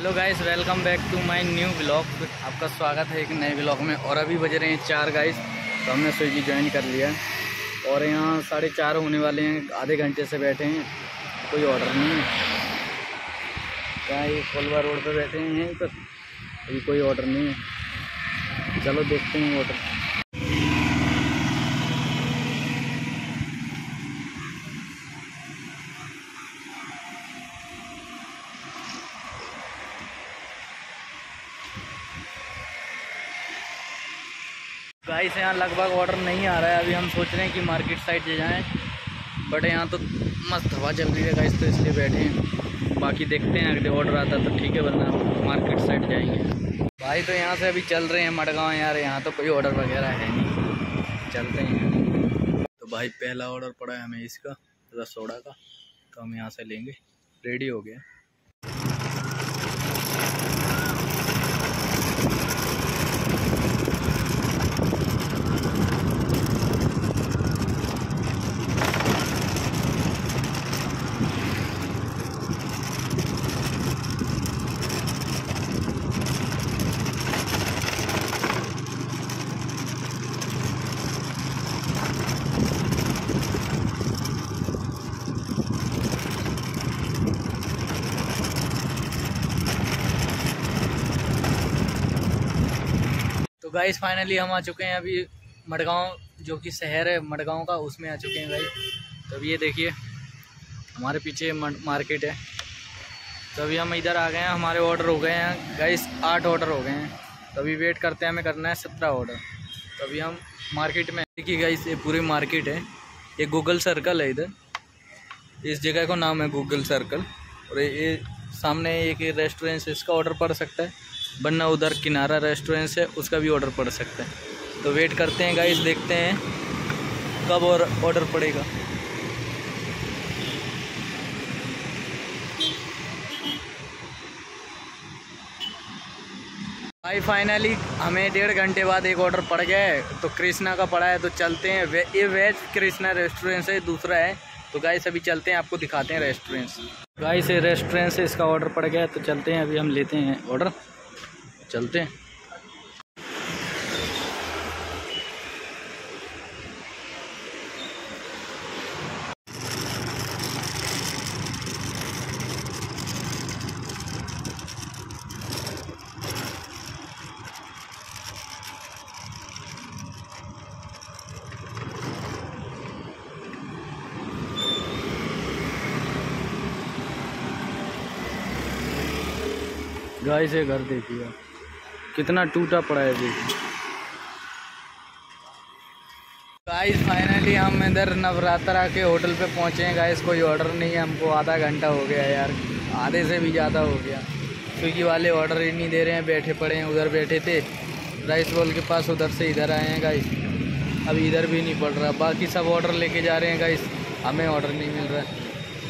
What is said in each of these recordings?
Hello guys welcome back to my new blog आपका स्वागत है एक नए ब्लॉग में। और अभी बज रहे हैं चार गाइस तो हमने स्विगी ज्वाइन कर लिया। और यहाँ साढ़े चार होने वाले हैं, आधे घंटे से बैठे हैं। कोई ऑर्डर नहीं है। क्या ये कोलवा रोड पर बैठे हैं पर। अभी कोई ऑर्डर नहीं है। चलो देखते हैं ऑर्डर गाइस यहाँ लगभग ऑर्डर नहीं आ रहा है। अभी हम सोच रहे हैं कि मार्केट साइड से जाएँ बट यहाँ तो मस्त हवा चल रही है गाइस तो इसलिए बैठे हैं। बाकी देखते हैं, अगले ऑर्डर आता तो ठीक है, वरना मार्केट साइड जाएँगे। भाई तो यहाँ से अभी चल रहे हैं मडगांव यार, यहाँ तो कोई ऑर्डर वगैरह है नहीं। चलते हैं तो भाई, पहला ऑर्डर पड़ा है हमें इसका, रसोड़ा का। तो हम यहाँ से लेंगे। रेडी हो गया। तो गाइस फाइनली हम आ चुके हैं अभी मडगांव, जो कि शहर है, मडगांव का, उसमें आ चुके हैं गाइस तो अभी ये देखिए, हमारे पीछे मार्केट है. तो अभी हम इधर आ गए हैं, हमारे ऑर्डर हो गए हैं. गाइस आठ ऑर्डर हो गए हैं. तो अभी वेट करते हैं हमें करना है सत्रह ऑर्डर तो अभी हम मार्केट में देखिए गाइस ये पूरी मार्केट है. ये गूगल सर्कल है इधर. इस जगह का नाम है गूगल सर्कल और ये सामने एक रेस्टोरेंट है, इसका ऑर्डर पड़ सकता है. वरना उधर किनारा रेस्टोरेंट है उसका भी ऑर्डर पड़ सकता है। तो वेट करते हैं गाइस देखते हैं कब और ऑर्डर पड़ेगा। भाई फाइनली हमें डेढ़ घंटे बाद एक ऑर्डर पड़ गया है तो कृष्णा का पड़ा है तो चलते हैं। वे, ये वेज कृष्णा रेस्टोरेंट है दूसरा है तो गाइस अभी चलते हैं आपको दिखाते हैं रेस्टोरेंट गाइस ये रेस्टोरेंट से इसका ऑर्डर पड़ गया है तो चलते हैं अभी हम लेते हैं ऑर्डर चलते हैं। गाइस ये घर देखिए कितना टूटा पड़ा है देखिए गाइस फाइनली हम इधर नवरात्रा के होटल पे पहुँचे हैं। गाइस कोई ऑर्डर नहीं है। हमको आधा घंटा हो गया यार। आधे से भी ज़्यादा हो गया। स्विगी वाले ऑर्डर ही नहीं दे रहे हैं। बैठे पड़े हैं। उधर बैठे थे। राइस बॉल के पास उधर से इधर आए हैं गाइस अभी इधर भी नहीं पड़ रहा। बाकी सब ऑर्डर लेके जा रहे हैं गाइस हमें ऑर्डर नहीं मिल रहा है।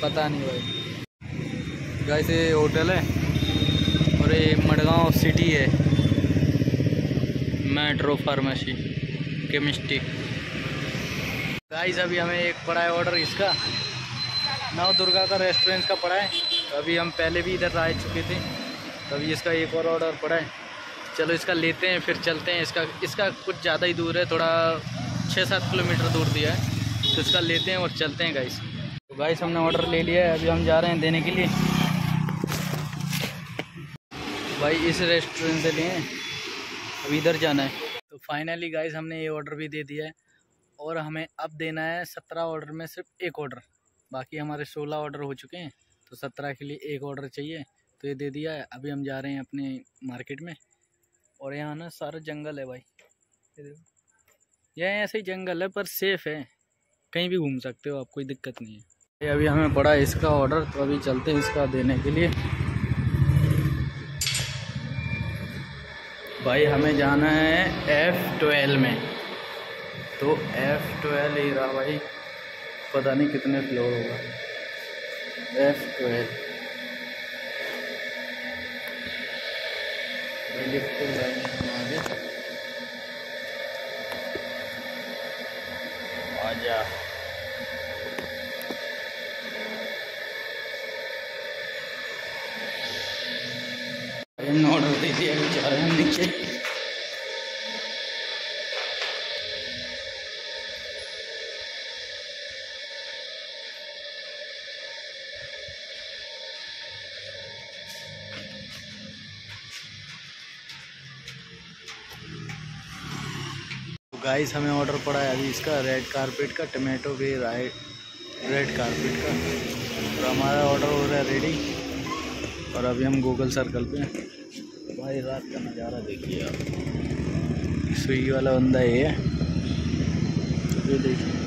पता नहीं भाई। गाइस ये होटल है। और ये मडगांव सिटी है। Metro pharmacy, chemistry. गाइस अभी हमें एक पड़ा है ऑर्डर इसका। नव दुर्गा का रेस्टोरेंट का पड़ा है। अभी हम पहले भी इधर आ चुके थे। तो अभी इसका एक और ऑर्डर पड़ा है। चलो इसका लेते हैं, फिर चलते हैं। इसका इसका कुछ ज़्यादा ही दूर है, थोड़ा छः सात किलोमीटर दूर दिया है। तो इसका लेते हैं और चलते हैं गाइस तो गाइस हमने ऑर्डर ले लिया है। अभी हम जा रहे हैं देने के लिए। भाई, इस रेस्टोरेंट से लिए अब इधर जाना है। तो फाइनली गाइज़ हमने ये ऑर्डर भी दे दिया है और हमें अब देना है सत्रह ऑर्डर में सिर्फ़ एक ऑर्डर बाकी हमारे सोलह ऑर्डर हो चुके हैं तो सत्रह के लिए एक ऑर्डर चाहिए। तो ये दे दिया है। अभी हम जा रहे हैं अपने मार्केट में और यहाँ ना सारा जंगल है भाई। यह ऐसे ही जंगल है पर सेफ़ है। कहीं भी घूम सकते हो आप कोई दिक्कत नहीं है। अभी हमें पड़ा इसका ऑर्डर तो अभी चलते हैं इसका देने के लिए। भाई, हमें जाना है एफ़ ट्वेल्व में। तो एफ़ ट्वेल्व ही रहा भाई। पता नहीं कितने फ्लोर होगा। एफ़ ट्वेल्व आजा। हमने गाइस हमें ऑर्डर पड़ा है अभी इसका रेड कारपेट का टमाटो भी राइट रेड कारपेट का। और हमारा ऑर्डर हो रहा है रेडी और अभी हम गूगल सर्कल पे भाई रात का नज़ारा देखिए आप। स्विगी वाला बंदा ये है ये। देखिए।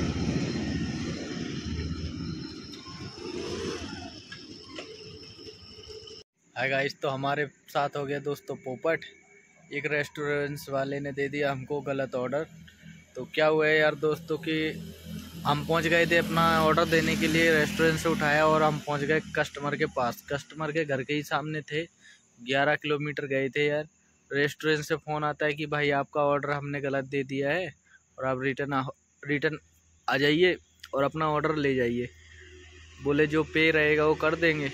हाय गाइस तो हमारे साथ हो गया दोस्तों पोपट। एक रेस्टोरेंट्स वाले ने दे दिया हमको गलत ऑर्डर तो क्या हुआ है यार दोस्तों कि हम पहुँच गए थे अपना ऑर्डर देने के लिए रेस्टोरेंट से उठाया और हम पहुँच गए कस्टमर के पास। कस्टमर के घर के ही सामने थे। ग्यारह किलोमीटर गए थे यार। रेस्टोरेंट से फ़ोन आता है कि भाई आपका ऑर्डर हमने गलत दे दिया है और आप रिटर्न रिटर्न आ जाइए और अपना ऑर्डर ले जाइए। बोले जो पे रहेगा वो कर देंगे।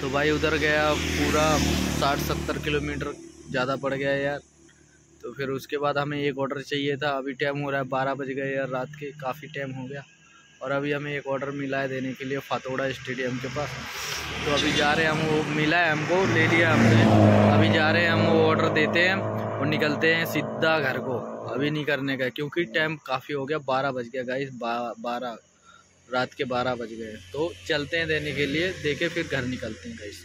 तो भाई उधर गया, पूरा साठ सत्तर किलोमीटर ज़्यादा पड़ गया यार। तो फिर उसके बाद हमें एक ऑर्डर चाहिए था। अभी टाइम हो रहा है बारह बज गए यार, रात के काफ़ी टाइम हो गया। और अभी हमें एक ऑर्डर मिला है देने के लिए फातोड़ा स्टेडियम के पास। तो अभी जा रहे हैं हम, वो मिला है हमको, ले लिया हमने। अभी जा रहे हैं हम, वो ऑर्डर देते हैं और निकलते हैं सीधा घर को। अभी नहीं करने का क्योंकि टाइम काफ़ी हो गया, बारह बज गया गाइस बारह, रात के बारह बज गए। तो चलते हैं देने के लिए देखे फिर घर निकलते हैं गाइस